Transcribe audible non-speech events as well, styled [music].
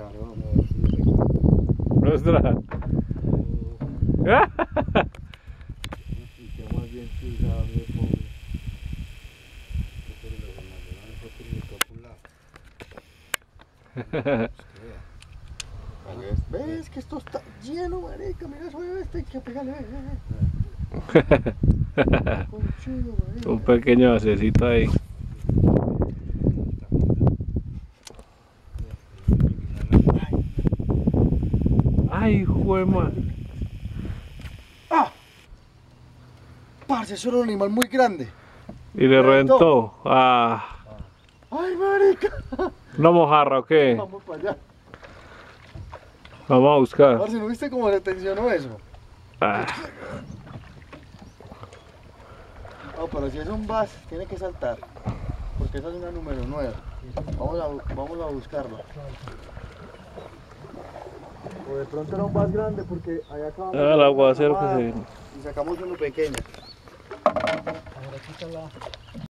Claro. Nuestra. [laughs] [laughs] ¿Ves que esto está lleno, marica? Mira eso, este hay que ve, ve. [laughs] Conchudo, marica. Un pequeño basecito ahí. Ay, juema. ¡Ah! Parce, eso era un animal muy grande. Y le reventó. Ah. ¡Ay, marica! ¿Una mojarra o qué? Vamos para allá. Vamos a buscar. Parce, ¿no viste cómo le tensionó eso? Ah. No, pero si es un bus, tiene que saltar. Porque esa es una número 9. Vamos a, vamos a buscarlo. O de pronto era un bus grande porque allá acabamos Ah, el aguacero que se Y sacamos uno pequeño. A ver, aquí está la...